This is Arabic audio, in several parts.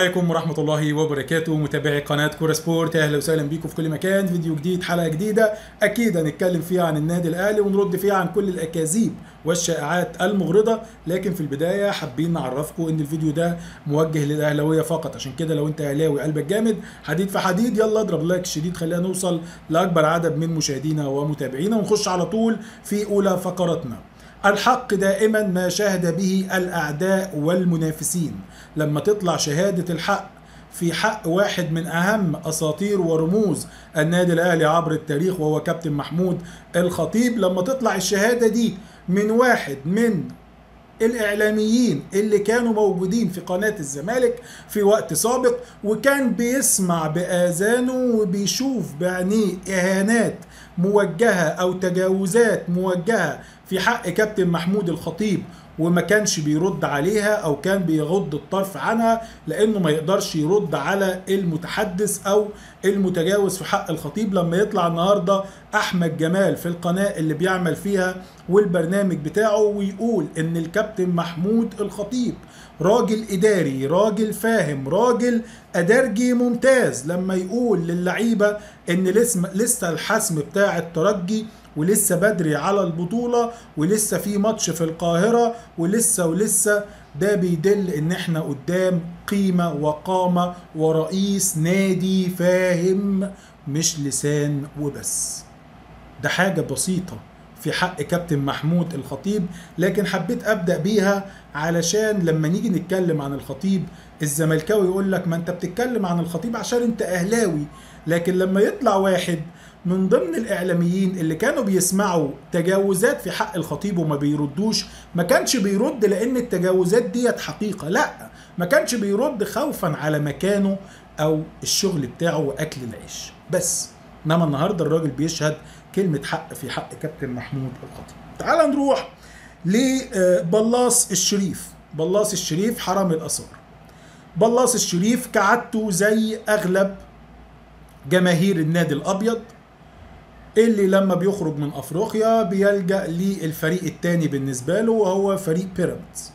عليكم ورحمة الله وبركاته. متابعي قناة كورة سبورت أهلا وسهلا بيكم في كل مكان. فيديو جديد حلقة جديدة. أكيد هنتكلم فيها عن النادي الأهلي ونرد فيها عن كل الأكاذيب والشائعات المغرضة. لكن في البداية حابين نعرفكم إن الفيديو ده موجه للأهلاوية فقط. عشان كده لو أنت أهلاوي قلبك جامد حديد في حديد. يلا اضرب like شديد خلينا نوصل لأكبر عدد من مشاهدينا ومتابعينا. ونخش على طول في أولى فقراتنا. الحق دائما ما شهد به الأعداء والمنافسين. لما تطلع شهادة الحق في حق واحد من أهم أساطير ورموز النادي الأهلي عبر التاريخ وهو كابتن محمود الخطيب لما تطلع الشهادة دي من واحد من الإعلاميين اللي كانوا موجودين في قناة الزمالك في وقت سابق وكان بيسمع بآذانه وبيشوف بعينيه إهانات موجهة أو تجاوزات موجهة في حق كابتن محمود الخطيب. وما كانش بيرد عليها أو كان بيغض الطرف عنها لأنه ما يقدرش يرد على المتحدث أو المتجاوز في حق الخطيب لما يطلع النهارده أحمد جمال في القناة اللي بيعمل فيها والبرنامج بتاعه ويقول إن الكابتن محمود الخطيب راجل إداري راجل فاهم راجل ادارجي ممتاز لما يقول للعيبة إن لسه الحسم بتاع الترجي ولسه بدري على البطولة ولسه في ماتش في القاهرة ولسه ولسه ده بيدل إن إحنا قدام قيمة وقامة ورئيس نادي فاهم مش لسان وبس. ده حاجة بسيطة. في حق كابتن محمود الخطيب لكن حبيت أبدأ بيها علشان لما نيجي نتكلم عن الخطيب الزملكاوي يقول لك ما أنت بتتكلم عن الخطيب عشان أنت أهلاوي لكن لما يطلع واحد من ضمن الإعلاميين اللي كانوا بيسمعوا تجاوزات في حق الخطيب وما بيردوش ما كانش بيرد لأن التجاوزات ديت حقيقة لأ ما كانش بيرد خوفا على مكانه أو الشغل بتاعه وأكل العيش. بس إنما النهارده الراجل بيشهد كلمة حق في حق كابتن محمود الخطيب. تعال نروح لبلاص الشريف. بلاص الشريف حرم الآثار. بلاص الشريف كعادته زي أغلب جماهير النادي الأبيض اللي لما بيخرج من أفريقيا بيلجأ للفريق الثاني بالنسبة له وهو فريق بيراميدز.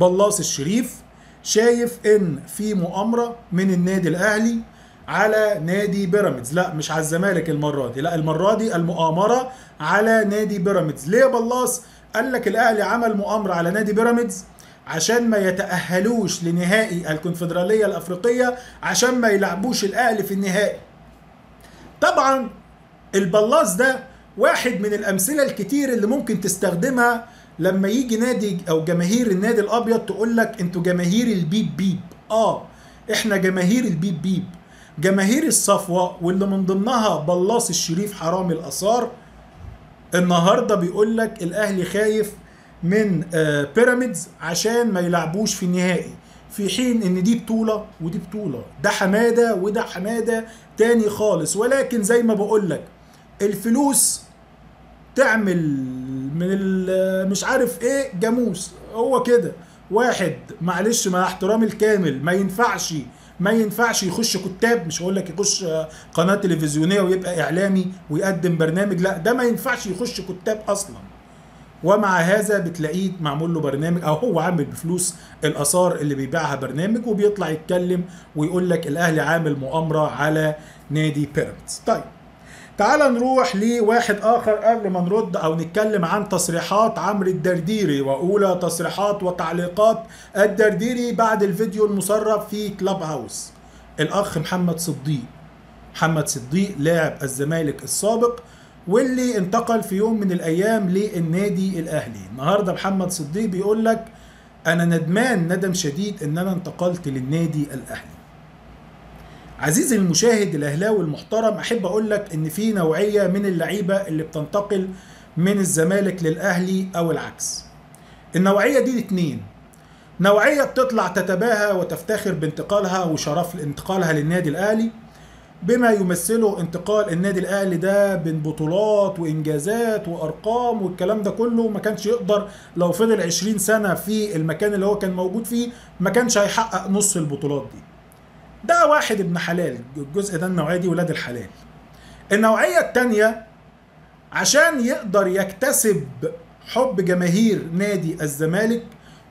بلاص الشريف شايف إن في مؤامرة من النادي الأهلي على نادي بيراميدز. لا مش على الزمالك المرة دي لا المرة دي المؤامرة على نادي بيراميدز. ليه بلاص؟ قال لك الأهلي عمل مؤامرة على نادي بيراميدز عشان ما يتأهلوش لنهائي الكونفدرالية الأفريقية عشان ما يلعبوش الأهلي في النهائي. طبعا البلاص ده واحد من الأمثلة الكتير اللي ممكن تستخدمها لما يجي نادي أو جماهير النادي الأبيض تقول لك أنتوا جماهير البيب بيب. آه إحنا جماهير البيب بيب. جماهير الصفوة واللي من ضمنها بلاص الشريف حرامي الآثار النهارده بيقول لك الأهلي خايف من بيراميدز عشان ما يلعبوش في النهائي. في حين إن دي بطولة ودي بطولة. ده حمادة وده حمادة تاني خالص. ولكن زي ما بقول لك الفلوس تعمل من مش عارف إيه جاموس. هو كده. واحد معلش مع احترامي الكامل ما ينفعش ما ينفعش يخش كتاب مش هقول لك يخش قناة تلفزيونية ويبقى إعلامي ويقدم برنامج لا ده ما ينفعش يخش كتاب أصلا. ومع هذا بتلاقيه معمول له برنامج أو هو عامل بفلوس الآثار اللي بيبيعها برنامج وبيطلع يتكلم ويقول لك الأهلي عامل مؤامرة على نادي بيراميدز. طيب تعال نروح لواحد آخر قبل ما نرد أو نتكلم عن تصريحات عمرو الدرديري. وأولى تصريحات وتعليقات الدرديري بعد الفيديو المسرب في كلاب هاوس. الأخ محمد صديق. محمد صديق لاعب الزمالك السابق واللي انتقل في يوم من الأيام للنادي الأهلي. النهارده محمد صديق بيقول لك أنا ندمان ندم شديد إن أنا انتقلت للنادي الأهلي. عزيزي المشاهد الأهلاوي المحترم أحب أقول لك إن في نوعية من اللعيبة اللي بتنتقل من الزمالك للأهلي أو العكس. النوعية دي اتنين. نوعية بتطلع تتباهى وتفتخر بانتقالها وشرف انتقالها للنادي الأهلي بما يمثله انتقال النادي الأهلي ده بين بطولات وإنجازات وأرقام والكلام ده كله. ما كانش يقدر لو فضل 20 سنة في المكان اللي هو كان موجود فيه ما كانش هيحقق نص البطولات دي. ده واحد ابن حلال الجزء ده النوعية دي ولاد الحلال. النوعية الثانية عشان يقدر يكتسب حب جماهير نادي الزمالك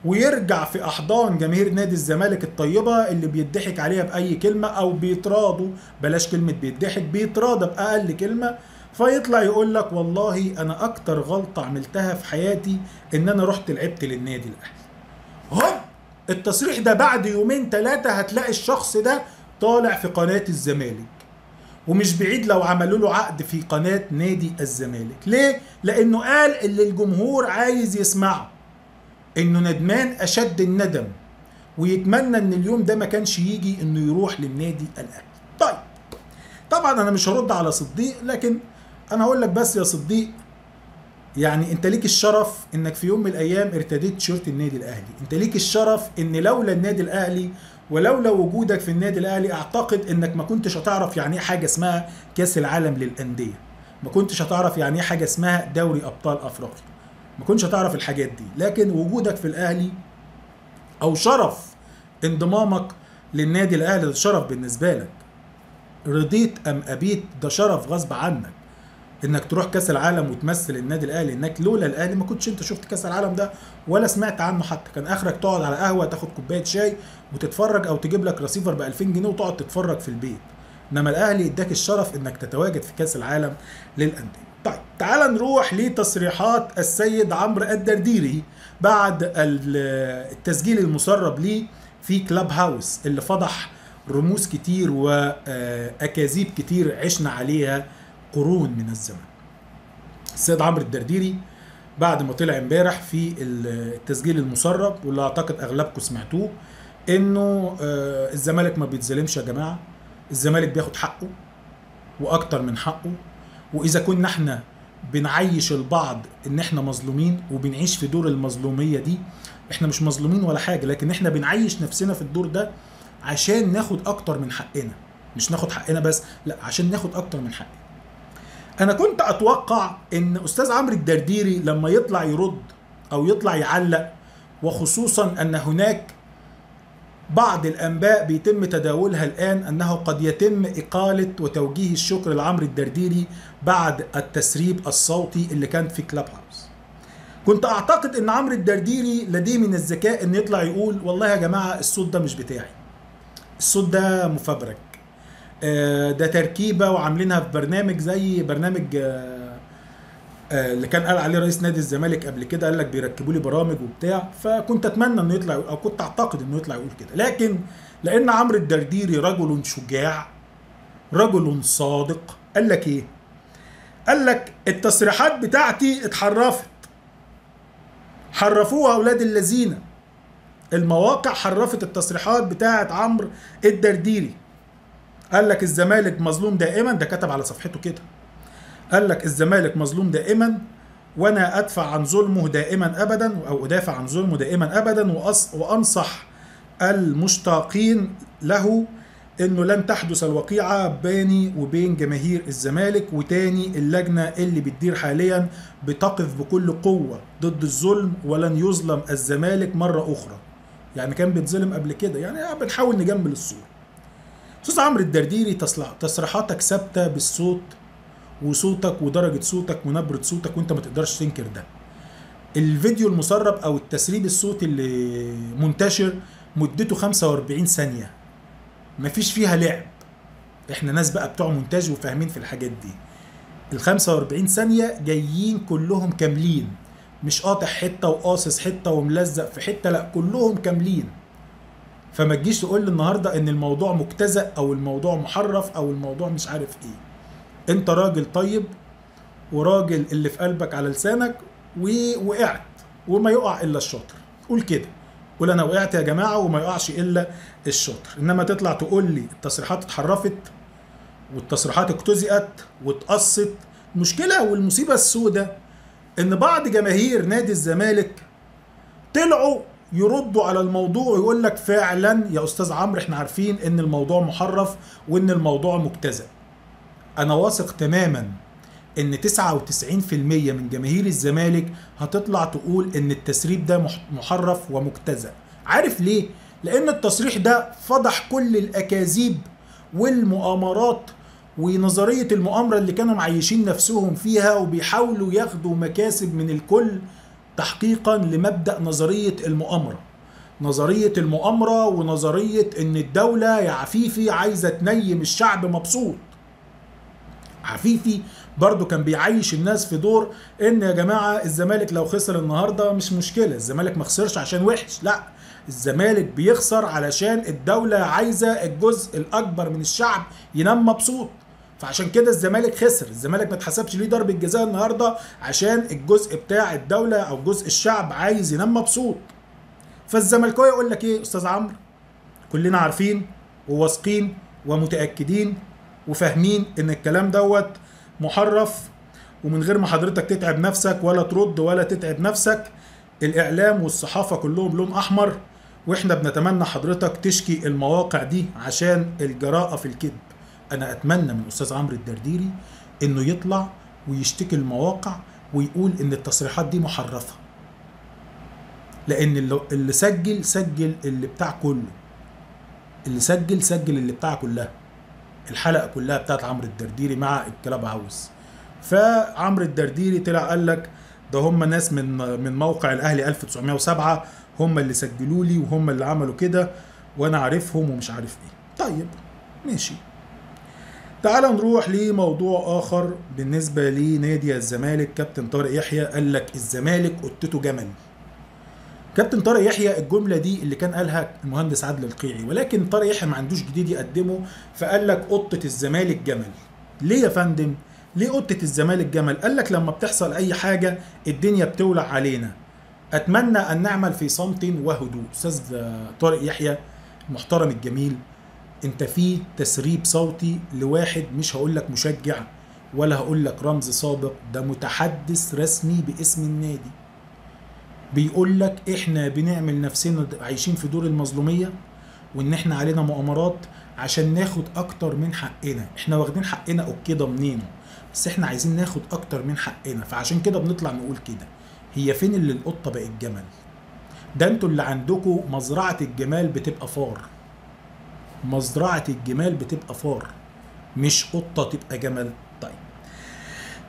ويرجع في أحضان جماهير نادي الزمالك الطيبة اللي بيضحك عليها بأي كلمة أو بيتراضوا بلاش كلمة بيضحك بيتراضى بأقل كلمة فيطلع يقول لك والله أنا أكتر غلطة عملتها في حياتي إن أنا رحت لعبت للنادي الأهلي. التصريح ده بعد يومين ثلاثة هتلاقي الشخص ده طالع في قناة الزمالك. ومش بعيد لو عملوا له عقد في قناة نادي الزمالك. ليه؟ لأنه قال اللي الجمهور عايز يسمعه إنه ندمان أشد الندم ويتمنى إن اليوم ده ما كانش يجي إنه يروح للنادي الأهلي. طيب طبعا أنا مش هرد على صديق لكن أنا هقول لك بس يا صديق يعني انت ليك الشرف انك في يوم من الأيام ارتديت تيشيرت النادي الاهلي. انت ليك الشرف ان لولا النادي الاهلي ولولا وجودك في النادي الاهلي اعتقد انك ما كنتش هتعرف يعني إيه حاجة اسمها كأس العالم للأندية. ما كنتش هتعرف يعني إيه حاجة اسمها دوري أبطال أفريقيا. ما كنتش هتعرف الحاجات دي. لكن وجودك في الأهلي أو شرف انضمامك للنادي الأهلي ده شرف بالنسبة لك. رضيت أم أبيت؟ ده شرف غصب عنك. إنك تروح كأس العالم وتمثل النادي الأهلي إنك لولا الأهلي ما كنتش أنت شفت كأس العالم ده ولا سمعت عنه حتى. كان آخرك تقعد على قهوة تاخد كوباية شاي وتتفرج أو تجيب لك رسيفر ب 2000 جنيه وتقعد تتفرج في البيت. إنما الأهلي إداك الشرف إنك تتواجد في كأس العالم للأندية. طيب تعال نروح لتصريحات السيد عمرو الدرديري بعد التسجيل المسرب ليه في كلاب هاوس اللي فضح رموز كتير واكاذيب كتير عشنا عليها قرون من الزمن. السيد عمرو الدرديري بعد ما طلع امبارح في التسجيل المسرب واللي أعتقد أغلبكم سمعتوه إنه الزمالك ما بيتظلمش يا جماعة. الزمالك بياخد حقه وأكتر من حقه. وإذا كنا إحنا بنعيش البعض إن إحنا مظلومين وبنعيش في دور المظلومية دي إحنا مش مظلومين ولا حاجة. لكن إحنا بنعيش نفسنا في الدور ده عشان ناخد أكتر من حقنا. مش ناخد حقنا بس لا عشان ناخد أكتر من حقنا. أنا كنت أتوقع إن أستاذ عمرو الدرديري لما يطلع يرد أو يطلع يعلق وخصوصا أن هناك بعض الأنباء بيتم تداولها الآن أنه قد يتم إقالة وتوجيه الشكر لعمرو الدرديري بعد التسريب الصوتي اللي كان في كلاب هاوس كنت أعتقد إن عمرو الدرديري لديه من الذكاء انه يطلع يقول والله يا جماعة الصوت ده مش بتاعي. الصوت ده مفبرك. ده تركيبة وعاملينها في برنامج زي برنامج اللي كان قال عليه رئيس نادي الزمالك قبل كده قال لك بيركبوا لي برامج وبتاع. فكنت أتمنى إنه يطلع أو كنت أعتقد إنه يطلع يقول كده. لكن لأن عمرو الدرديري رجل شجاع رجل صادق قال لك إيه؟ قال لك التصريحات بتاعتي اتحرفت. حرفوها أولاد الذين. المواقع حرفت التصريحات بتاعت عمرو الدرديري. قال لك الزمالك مظلوم دائما ده كتب على صفحته كده. قال لك الزمالك مظلوم دائما وأنا أدفع عن ظلمه دائما ابدا أو أدافع عن ظلمه دائما ابدا وأنصح المشتاقين له إنه لن تحدث الوقيعة بيني وبين جماهير الزمالك وتاني اللجنة اللي بتدير حاليا بتقف بكل قوة ضد الظلم ولن يظلم الزمالك مرة أخرى. يعني كان بيتظلم قبل كده. يعني بنحاول نجمل الصورة. أستاذ عمرو الدرديري تصريحاتك ثابتة بالصوت وصوتك ودرجة صوتك ونبرة صوتك وأنت ما تقدرش تنكر ده. الفيديو المسرب أو التسريب الصوتي اللي منتشر مدته 45 ثانية. مفيش فيها لعب. إحنا ناس بقى بتوع مونتاج وفاهمين في الحاجات دي. ال 45 ثانية جايين كلهم كاملين. مش قاطع حتة وقاصص حتة وملزق في حتة لأ كلهم كاملين. فما تجيش تقول لي النهارده إن الموضوع مجتزأ أو الموضوع محرف أو الموضوع مش عارف إيه. أنت راجل طيب وراجل اللي في قلبك على لسانك ووقعت وما يقع إلا الشاطر. قول كده. قول أنا وقعت يا جماعة وما يقعش إلا الشاطر. إنما تطلع تقول لي التصريحات اتحرفت والتصريحات اجتزئت واتقصت المشكلة والمصيبة السوداء إن بعض جماهير نادي الزمالك طلعوا يردوا على الموضوع ويقول لك فعلا يا أستاذ عمرو إحنا عارفين إن الموضوع محرف وإن الموضوع مجتزأ. أنا واثق تماما إن 99% من جماهير الزمالك هتطلع تقول إن التسريب ده محرف ومجتزأ. عارف ليه؟ لأن التصريح ده فضح كل الأكاذيب والمؤامرات ونظرية المؤامرة اللي كانوا معيشين نفسهم فيها وبيحاولوا ياخدوا مكاسب من الكل تحقيقا لمبدأ نظرية المؤامرة. نظرية المؤامرة ونظرية إن الدولة يا عفيفي عايزة تنيم الشعب مبسوط. عفيفي برضو كان بيعيش الناس في دور إن يا جماعة الزمالك لو خسر النهارده مش مشكلة الزمالك ما خسرش عشان وحش لأ الزمالك بيخسر علشان الدولة عايزة الجزء الأكبر من الشعب ينام مبسوط. فعشان كده الزمالك خسر. الزمالك ما اتحسبش ليه ضربة جزاء النهارده عشان الجزء بتاع الدولة أو جزء الشعب عايز ينام مبسوط. فالزملكاويه يقول لك إيه أستاذ عمرو؟ كلنا عارفين وواثقين ومتأكدين وفاهمين إن الكلام دوت محرف ومن غير ما حضرتك تتعب نفسك ولا ترد ولا تتعب نفسك الإعلام والصحافة كلهم لون أحمر وإحنا بنتمنى حضرتك تشكي المواقع دي عشان الجراءة في الكذب. أنا أتمنى من الاستاذ عمرو الدرديري إنه يطلع ويشتكي المواقع ويقول إن التصريحات دي محرفة. لأن اللي سجل سجل اللي بتاع كله. اللي سجل سجل اللي بتاع كلها. الحلقة كلها بتاعت عمرو الدرديري مع الكلاب هاوس. فعمرو الدرديري طلع قال لك ده هم ناس من من موقع الأهلي 1907 هم اللي سجلوا لي وهم اللي عملوا كده وأنا عارفهم ومش عارف إيه. طيب ماشي. تعال نروح لموضوع آخر بالنسبة لنادي الزمالك. كابتن طارق يحيى قال لك الزمالك قتته جمل. كابتن طارق يحيى الجملة دي اللي كان قالها المهندس عادل القيعي ولكن طارق يحيى ما عندوش جديد يقدمه فقال لك قطة الزمالك جمل. ليه يا فندم؟ ليه قطة الزمالك جمل؟ قال لك لما بتحصل أي حاجة الدنيا بتولع علينا. أتمنى أن نعمل في صمت وهدوء. أستاذ طارق يحيى المحترم الجميل انت في تسريب صوتي لواحد مش هقول لك مشجع ولا هقول لك رمز سابق ده متحدث رسمي باسم النادي. بيقول لك إحنا بنعمل نفسنا عايشين في دور المظلومية وان إحنا علينا مؤامرات عشان ناخد أكتر من حقنا. إحنا واخدين حقنا أوكي ضامنينه بس إحنا عايزين ناخد أكتر من حقنا. فعشان كده بنطلع نقول كده. هي فين اللي القطة بقت جمل؟ ده أنتوا اللي عندكم مزرعة الجمال بتبقى فار. مزرعة الجمال بتبقى فار مش قطة تبقى جمل. طيب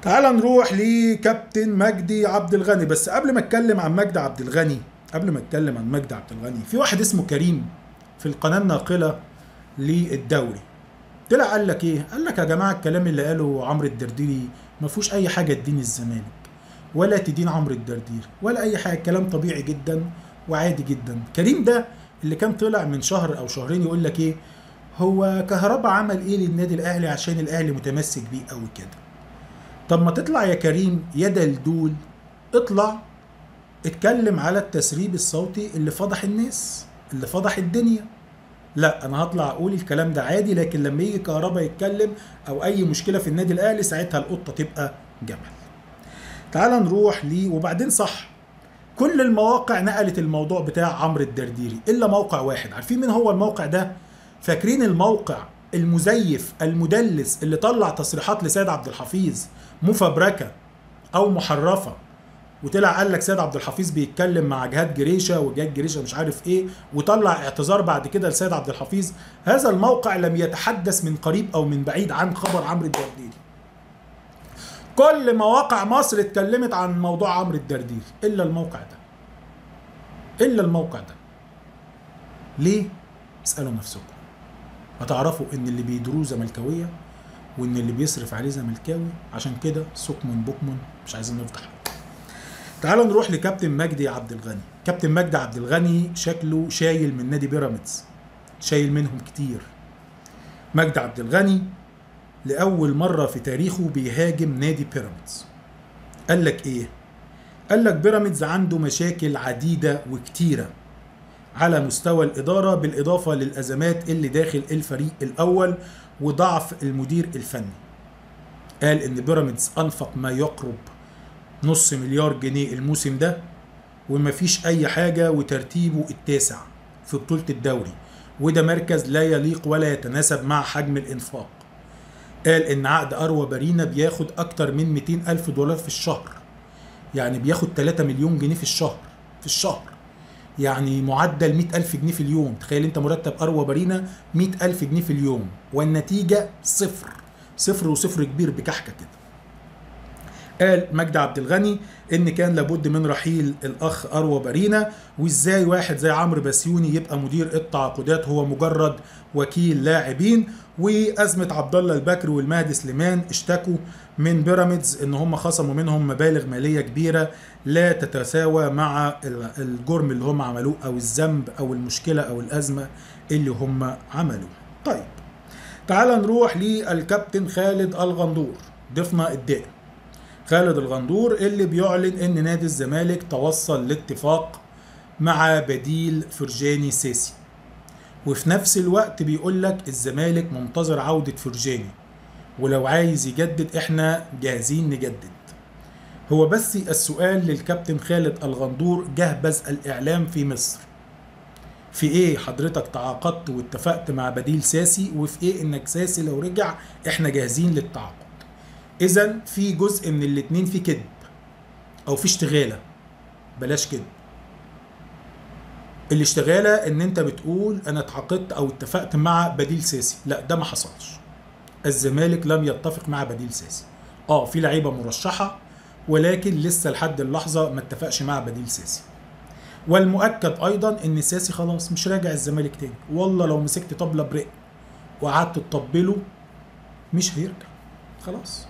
تعال نروح لكابتن مجدي عبد الغني. بس قبل ما اتكلم عن مجدي عبد الغني قبل ما اتكلم عن مجدي عبد الغني في واحد اسمه كريم في القناة الناقلة للدوري. طلع قال لك إيه؟ قال لك يا جماعة الكلام اللي قاله عمرو الدرديري ما فيهوش أي حاجة تدين الزمالك ولا تدين عمرو الدرديري ولا أي حاجة. كلام طبيعي جدا وعادي جدا. كريم ده اللي كان طلع من شهر أو شهرين يقول لك إيه؟ هو كهربا عمل إيه للنادي الأهلي عشان الأهلي متمسك بيه قوي كده؟ طب ما تطلع يا كريم يا دلدول اطلع اتكلم على التسريب الصوتي اللي فضح الناس اللي فضح الدنيا. لا أنا هطلع أقول الكلام ده عادي لكن لما يجي كهربا يتكلم أو أي مشكلة في النادي الأهلي ساعتها القطة تبقى جمل. تعال نروح ليه وبعدين صح كل المواقع نقلت الموضوع بتاع عمرو الدرديري إلا موقع واحد. عارفين مين هو الموقع ده؟ فاكرين الموقع المزيف المدلس اللي طلع تصريحات لسيد عبد الحفيظ مفبركة أو محرفة وطلع قال لك سيد عبد الحفيظ بيتكلم مع جهاد جريشة وجهاد جريشة مش عارف إيه وطلع اعتذار بعد كده لسيد عبد الحفيظ. هذا الموقع لم يتحدث من قريب أو من بعيد عن خبر عمرو الدرديري. كل مواقع مصر اتكلمت عن موضوع عمرو الدرديري إلا الموقع ده. إلا الموقع ده. ليه؟ اسألوا نفسكم. هتعرفوا إن اللي بيدروه زملكاوية وإن اللي بيصرف عليه زملكاوي عشان كده سكمن بكمن مش عايزين نفضح تعالوا نروح لكابتن مجدي عبد الغني. كابتن مجدي عبد الغني شكله شايل من نادي بيراميدز. شايل منهم كتير. مجدي عبد الغني لأول مرة في تاريخه بيهاجم نادي بيراميدز. قال لك إيه؟ قال لك بيراميدز عنده مشاكل عديدة وكتيرة على مستوى الإدارة بالإضافة للأزمات اللي داخل الفريق الأول وضعف المدير الفني. قال إن بيراميدز أنفق ما يقرب نص مليار جنيه الموسم ده ومفيش أي حاجة وترتيبه التاسع في بطولة الدوري وده مركز لا يليق ولا يتناسب مع حجم الإنفاق. قال إن عقد أروى بارينا بياخد أكتر من 200 ألف دولار في الشهر. يعني بياخد 3 مليون جنيه في الشهر في الشهر. يعني معدل 100 ألف جنيه في اليوم. تخيل أنت مرتب أروى بارينا 100 ألف جنيه في اليوم والنتيجة صفر. صفر وصفر كبير بكحكة كده. قال مجدي عبد الغني إن كان لابد من رحيل الأخ أروى بارينا وإزاي واحد زي عمرو بسيوني يبقى مدير التعاقدات هو مجرد وكيل لاعبين وأزمة عبد الله البكر والمهدي سليمان اشتكوا من بيراميدز إن هم خصموا منهم مبالغ مالية كبيرة لا تتساوى مع الجرم اللي هم عملوه أو الذنب أو المشكلة أو الأزمة اللي هم عملوها. طيب تعال نروح للكابتن خالد الغندور ضيفنا الدائم. خالد الغندور اللي بيعلن إن نادي الزمالك توصل لاتفاق مع بديل فرجاني ساسي وفي نفس الوقت بيقول لك الزمالك منتظر عودة فرجاني ولو عايز يجدد إحنا جاهزين نجدد. هو بس السؤال للكابتن خالد الغندور جهبذ الإعلام في مصر. في إيه حضرتك تعاقدت واتفقت مع بديل ساسي وفي إيه إنك ساسي لو رجع إحنا جاهزين للتعاقد؟ اذا في جزء من الاتنين في كذب. أو في اشتغالة. بلاش كذب. الاشتغاله إن أنت بتقول أنا اتعاقدت أو اتفقت مع بديل ساسي. لا ده ما حصلش. الزمالك لم يتفق مع بديل ساسي. آه في لعيبة مرشحة ولكن لسه لحد اللحظة ما اتفقش مع بديل ساسي. والمؤكد أيضا إن ساسي خلاص مش راجع الزمالك تاني. والله لو مسكت طبلة برق وقعدت تطبله مش هيرجع. خلاص.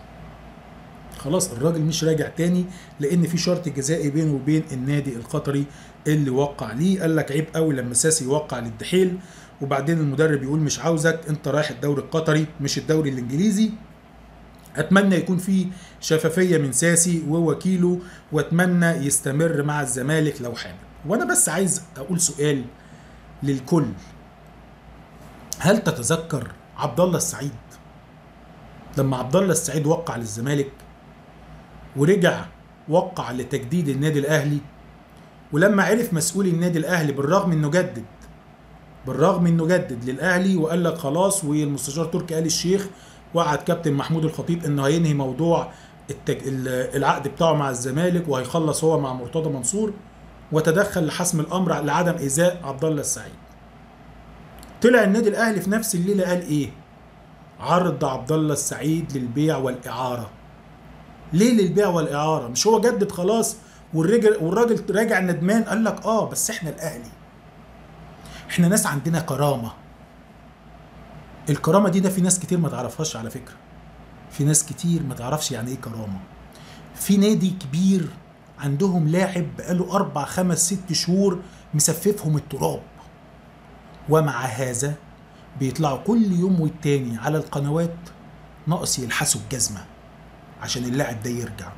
خلاص الراجل مش راجع تاني لأن في شرط جزائي بينه وبين النادي القطري اللي وقع ليه. قال لك عيب قوي لما ساسي يوقع للدحيل وبعدين المدرب يقول مش عاوزك انت رايح الدوري القطري مش الدوري الإنجليزي. أتمنى يكون في شفافية من ساسي ووكيله وأتمنى يستمر مع الزمالك لو حابب. وأنا بس عايز أقول سؤال للكل. هل تتذكر عبد الله السعيد؟ لما عبد الله السعيد وقع للزمالك ورجع وقع لتجديد النادي الأهلي ولما عرف مسؤول النادي الأهلي بالرغم إنه جدد بالرغم إنه جدد للأهلي وقال لك خلاص والمستشار تركي آل الشيخ وعد كابتن محمود الخطيب إنه هينهي موضوع التج... العقد بتاعه مع الزمالك وهيخلص هو مع مرتضى منصور وتدخل لحسم الأمر لعدم إيذاء عبد الله السعيد. طلع النادي الأهلي في نفس الليلة قال إيه؟ عرض عبد الله السعيد للبيع والإعارة. ليه للبيع والإعارة؟ مش هو جدد خلاص والراجل والراجل راجع ندمان قال لك آه بس إحنا الأهلي. إحنا ناس عندنا كرامة. الكرامة دي ده في ناس كتير ما تعرفهاش على فكرة. في ناس كتير ما تعرفش يعني إيه كرامة. في نادي كبير عندهم لاعب بقاله أربع خمس ست شهور مسففهم التراب ومع هذا بيطلعوا كل يوم والتاني على القنوات ناقص يلحسوا الجزمة عشان اللاعب ده يرجع.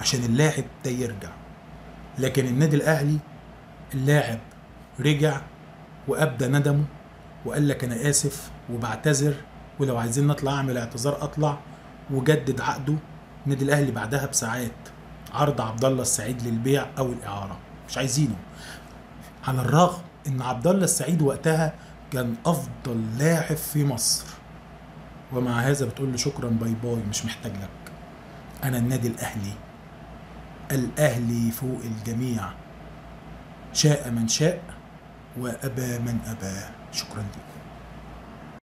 عشان اللاعب ده يرجع. لكن النادي الأهلي اللاعب رجع وأبدى ندمه وقال لك أنا آسف وبعتذر ولو عايزين نطلع أعمل اعتذار أطلع وجدد عقده. النادي الأهلي بعدها بساعات عرض عبد الله السعيد للبيع أو الإعارة. مش عايزينه. على الرغم إن عبد الله السعيد وقتها كان أفضل لاعب في مصر. ومع هذا بتقول له شكرا باي باي مش محتاج لك. أنا النادي الأهلي. الأهلي فوق الجميع. شاء من شاء وأبى من أبى. شكرا لكم